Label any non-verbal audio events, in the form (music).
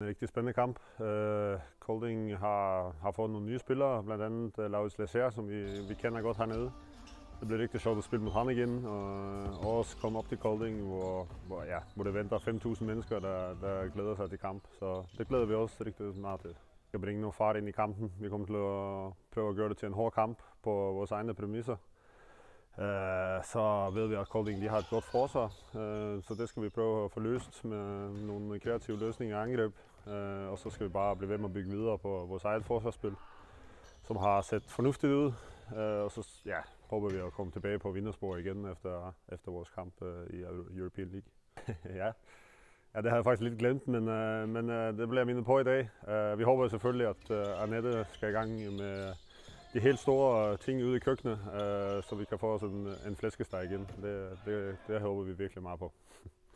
En rigtig spændende kamp. Uh, Kolding har, har fået nogle nye spillere, blandt andet uh, Laurits Lasser, som vi, vi kender godt hernede. Det bliver rigtig sjovt at spille mod ham igen, og også komme op til Kolding, hvor, hvor, ja, hvor det venter 5.000 mennesker, der, der glæder sig til kamp. Så det glæder vi også rigtig meget til. Vi skal bringe noget fart ind i kampen. Vi kommer til at prøve at gøre det til en hård kamp på vores egne præmisser. Uh, så ved vi, at Kolding lige har et godt forsvar, uh, så det skal vi prøve at få løst med nogle kreative løsninger i angreb. Øh, og så skal vi bare blive ved med at bygge videre på vores eget forsvarsspil, som har set fornuftigt ud. Øh, og så ja, håber vi at komme tilbage på vinderspor igen efter, efter vores kamp øh, i European League. (laughs) ja. ja, det har jeg faktisk lidt glemt, men, øh, men øh, det bliver jeg mindet på i dag. Øh, vi håber selvfølgelig, at øh, Annette skal i gang med de helt store øh, ting ude i køkkenet, øh, så vi kan få os en, en flæskesteg igen. Det, det, det håber vi virkelig meget på. (laughs)